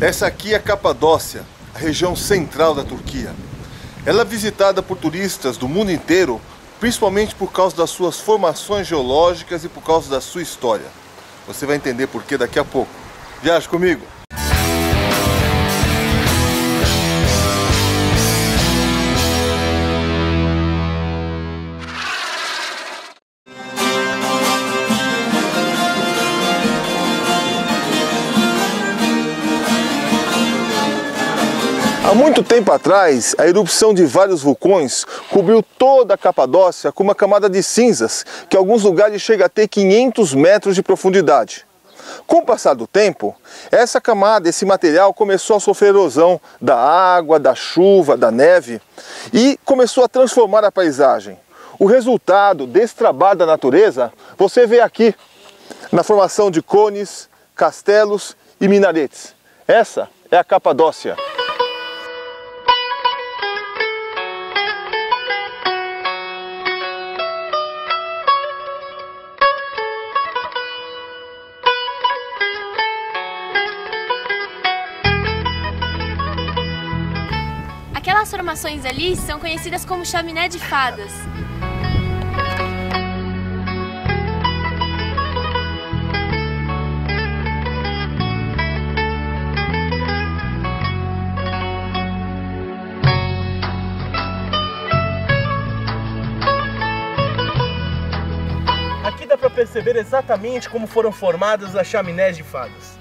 Essa aqui é a Capadócia, a região central da Turquia. Ela é visitada por turistas do mundo inteiro, principalmente por causa das suas formações geológicas e por causa da sua história. Você vai entender por que daqui a pouco. Viaje comigo! Muito tempo atrás, a erupção de vários vulcões cobriu toda a Capadócia com uma camada de cinzas que em alguns lugares chega a ter 500 metros de profundidade. Com o passar do tempo, essa camada, esse material começou a sofrer erosão da água, da chuva, da neve e começou a transformar a paisagem. O resultado desse trabalho da natureza você vê aqui, na formação de cones, castelos e minaretes. Essa é a Capadócia. Ali são conhecidas como chaminé de fadas. Aqui dá para perceber exatamente como foram formadas as chaminés de fadas.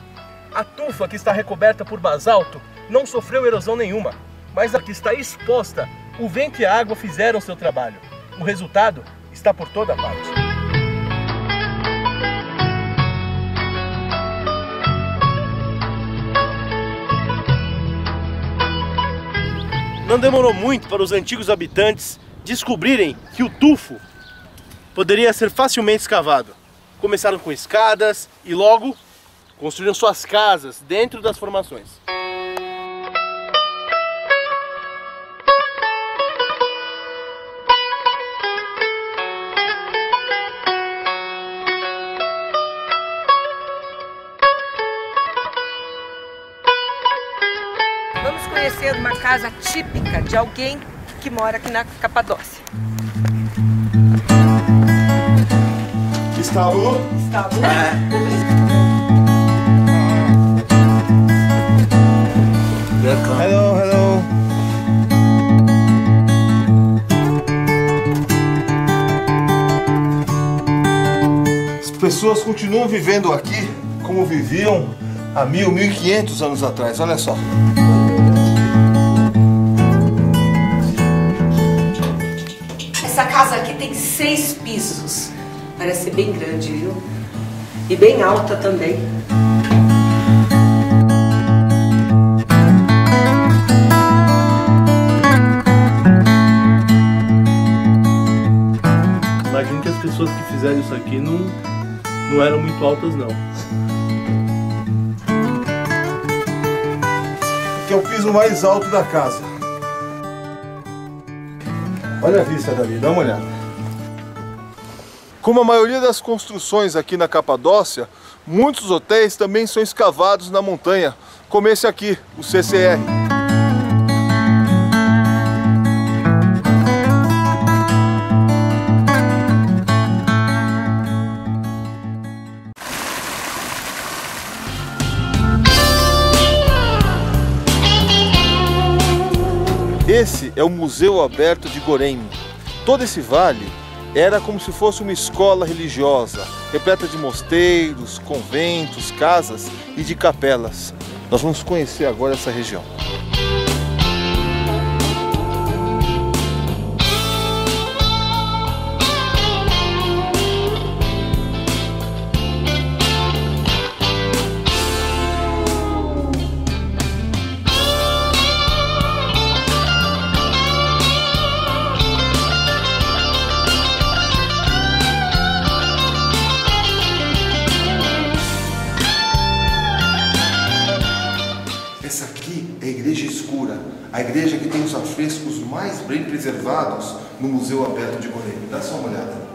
A tufa que está recoberta por basalto não sofreu erosão nenhuma, mas a que está exposta, o vento e a água fizeram seu trabalho. O resultado está por toda parte. Não demorou muito para os antigos habitantes descobrirem que o tufo poderia ser facilmente escavado. Começaram com escadas e logo construíram suas casas dentro das formações. Uma casa típica de alguém que mora aqui na Capadócia. Instalou? Está bom? Hello, hello. As pessoas continuam vivendo aqui como viviam há mil, mil e quinhentos anos atrás. Olha só. Casa aqui tem seis pisos. Parece ser bem grande, viu? E bem alta também. Imagino que as pessoas que fizeram isso aqui não, não eram muito altas não. que é o piso mais alto da casa. Olha a vista dali, dá uma olhada. Como a maioria das construções aqui na Capadócia, muitos hotéis também são escavados na montanha, como esse aqui, o CCR. É o Museu Aberto de Gorém. Todo esse vale era como se fosse uma escola religiosa, repleta de mosteiros, conventos, casas e de capelas. Nós vamos conhecer agora essa região. Igreja Escura, a igreja que tem os afrescos mais bem preservados no Museu Aberto de Gorém. Dá só uma olhada.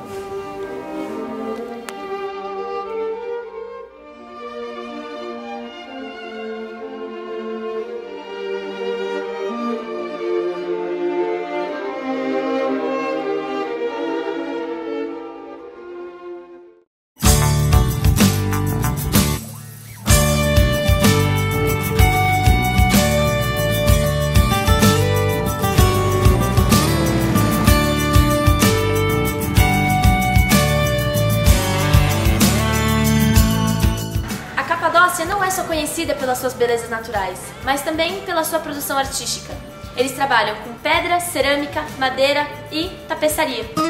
Só conhecida pelas suas belezas naturais, mas também pela sua produção artística. Eles trabalham com pedra, cerâmica, madeira e tapeçaria.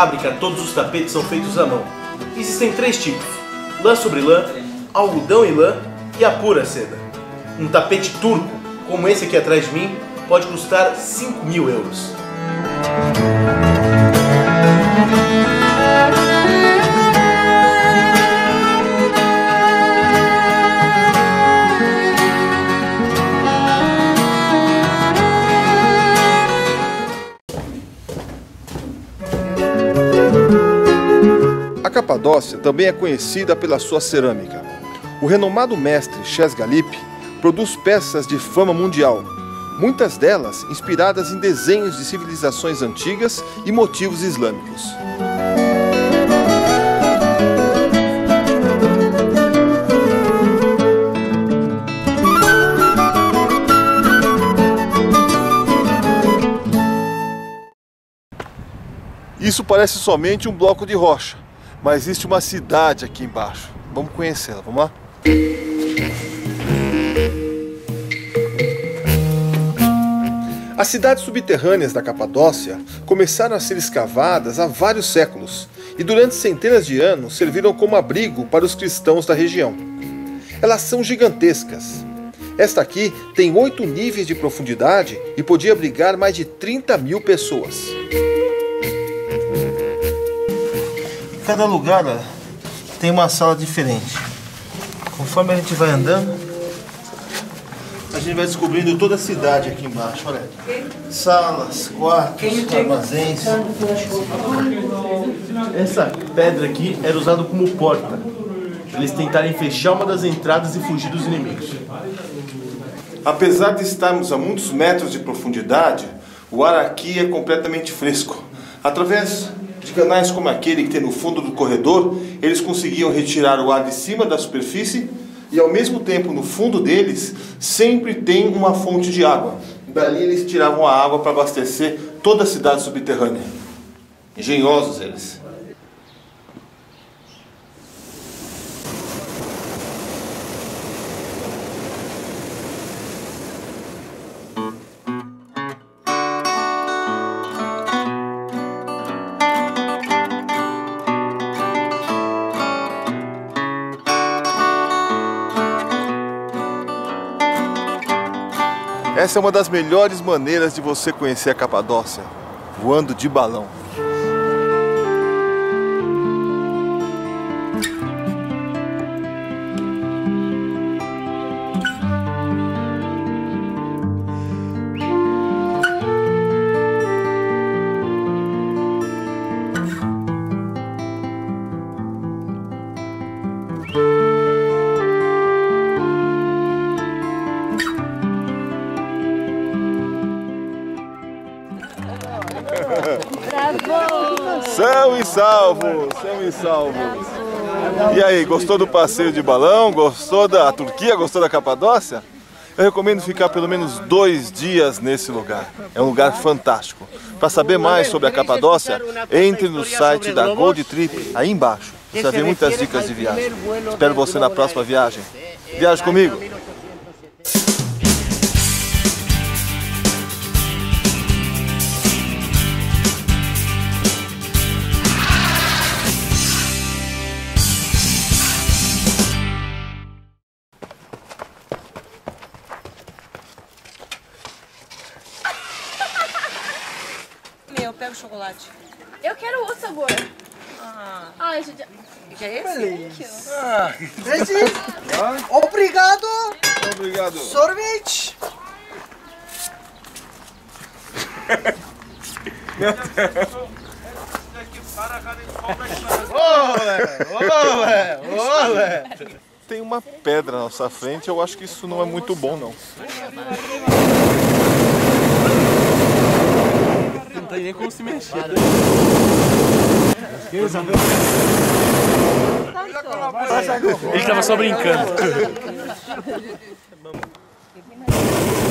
Fábrica, todos os tapetes são feitos à mão. Existem três tipos: lã sobre lã, algodão e lã e a pura seda. Um tapete turco, como esse aqui atrás de mim, pode custar 5 mil euros. A Capadócia também é conhecida pela sua cerâmica. O renomado mestre Ches Galip produz peças de fama mundial, muitas delas inspiradas em desenhos de civilizações antigas e motivos islâmicos. Isso parece somente um bloco de rocha, mas existe uma cidade aqui embaixo. Vamos conhecê-la, vamos lá? As cidades subterrâneas da Capadócia começaram a ser escavadas há vários séculos e durante centenas de anos serviram como abrigo para os cristãos da região. Elas são gigantescas. Esta aqui tem oito níveis de profundidade e podia abrigar mais de 30 mil pessoas. Cada lugar ó, tem uma sala diferente. Conforme a gente vai andando, a gente vai descobrindo toda a cidade aqui embaixo. Olha, salas, quartos, armazéns. Essa pedra aqui era usada como porta. pra Eles tentarem fechar uma das entradas e fugir dos inimigos. Apesar de estarmos a muitos metros de profundidade, o ar aqui é completamente fresco. Através de canais como aquele que tem no fundo do corredor, eles conseguiam retirar o ar de cima da superfície e, ao mesmo tempo, no fundo deles, sempre tem uma fonte de água. Dali eles tiravam a água para abastecer toda a cidade subterrânea. Engenhosos eles. Essa é uma das melhores maneiras de você conhecer a Capadócia, voando de balão. São e salvos, são e salvos. E aí, gostou do passeio de balão? Gostou da Turquia? Gostou da Capadócia? Eu recomendo ficar pelo menos dois dias nesse lugar. É um lugar fantástico. Para saber mais sobre a Capadócia, entre no site da Gold Trip, aí embaixo. Você vai ver muitas dicas de viagem. Espero você na próxima viagem. Viaje comigo! Chocolate. Eu quero o sabor. Ah, Ai, gente. que é esse? Esse, obrigado, Obrigado. sorvete. Olé, olé, olé. tem uma pedra na nossa frente, eu acho que isso não é muito bom não. Não tem nem como se mexer. Ele tava só brincando.